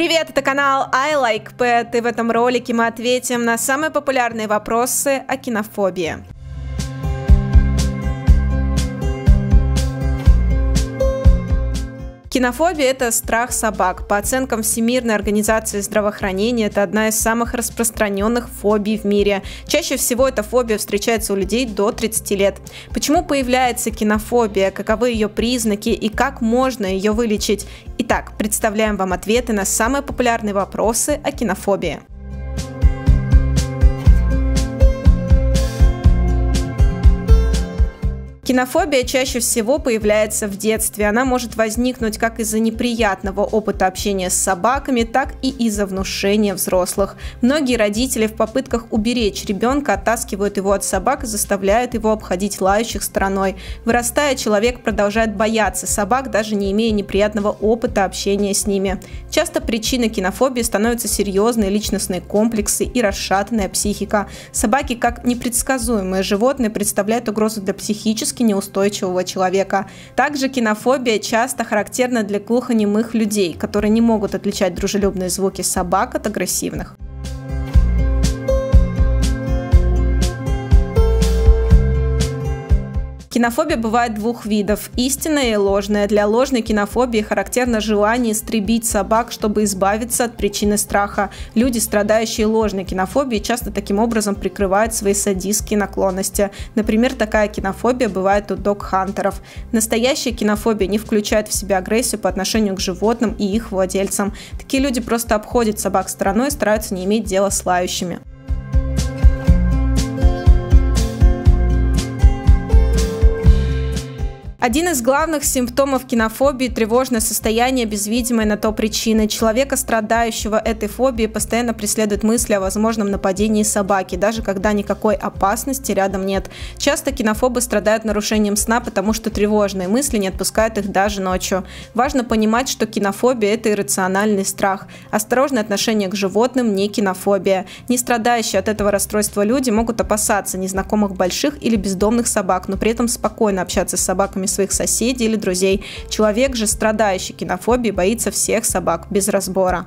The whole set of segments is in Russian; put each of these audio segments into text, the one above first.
Привет, это канал I Like Pet, и в этом ролике мы ответим на самые популярные вопросы о кинофобии. Кинофобия – это страх собак. По оценкам Всемирной организации здравоохранения, это одна из самых распространенных фобий в мире. Чаще всего эта фобия встречается у людей до 30 лет. Почему появляется кинофобия, каковы ее признаки и как можно ее вылечить? Итак, представляем вам ответы на самые популярные вопросы о кинофобии. Кинофобия чаще всего появляется в детстве. Она может возникнуть как из-за неприятного опыта общения с собаками, так и из-за внушения взрослых. Многие родители в попытках уберечь ребенка оттаскивают его от собак и заставляют его обходить лающих стороной. Вырастая, человек продолжает бояться собак, даже не имея неприятного опыта общения с ними. Часто причиной кинофобии становятся серьезные личностные комплексы и расшатанная психика. Собаки, как непредсказуемые животные, представляют угрозу для психических психически неустойчивого человека. Также кинофобия часто характерна для глухонемых людей, которые не могут отличать дружелюбные звуки собак от агрессивных. Кинофобия бывает двух видов – истинная и ложная. Для ложной кинофобии характерно желание истребить собак, чтобы избавиться от причины страха. Люди, страдающие ложной кинофобией, часто таким образом прикрывают свои садистские наклонности. Например, такая кинофобия бывает у дог-хантеров. Настоящая кинофобия не включает в себя агрессию по отношению к животным и их владельцам. Такие люди просто обходят собак стороной и стараются не иметь дела с лающими. Один из главных симптомов кинофобии – тревожное состояние без видимой на то причины. Человека, страдающего этой фобией, постоянно преследуют мысли о возможном нападении собаки, даже когда никакой опасности рядом нет. Часто кинофобы страдают нарушением сна, потому что тревожные мысли не отпускают их даже ночью. Важно понимать, что кинофобия – это иррациональный страх. Осторожное отношение к животным – не кинофобия. Не страдающие от этого расстройства люди могут опасаться незнакомых больших или бездомных собак, но при этом спокойно общаться с собаками своих соседей или друзей. Человек же, страдающий кинофобией, боится всех собак без разбора.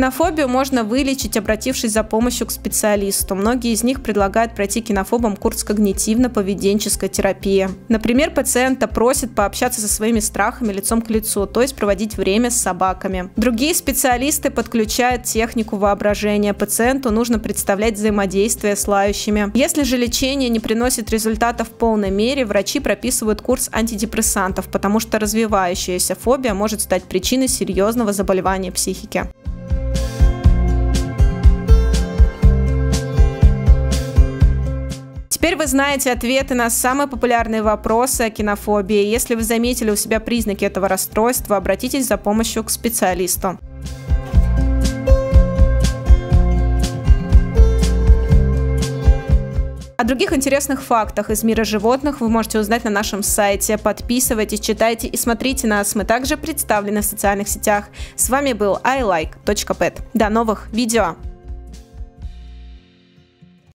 Кинофобию можно вылечить, обратившись за помощью к специалисту. Многие из них предлагают пройти кинофобам курс когнитивно-поведенческой терапии. Например, пациента просят пообщаться со своими страхами лицом к лицу, то есть проводить время с собаками. Другие специалисты подключают технику воображения. Пациенту нужно представлять взаимодействие с лающими. Если же лечение не приносит результата в полной мере, врачи прописывают курс антидепрессантов, потому что развивающаяся фобия может стать причиной серьезного заболевания психики. Теперь вы знаете ответы на самые популярные вопросы о кинофобии. Если вы заметили у себя признаки этого расстройства, обратитесь за помощью к специалисту. О других интересных фактах из мира животных вы можете узнать на нашем сайте. Подписывайтесь, читайте и смотрите нас. Мы также представлены в социальных сетях. С вами был iLike.pet. До новых видео!